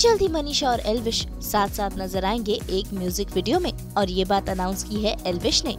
जल्द ही मनीषा और एलविश साथ साथ नज़र आएँगे एक म्यूज़िक वीडियो में और ये बात अनाउंस की है एलविश ने।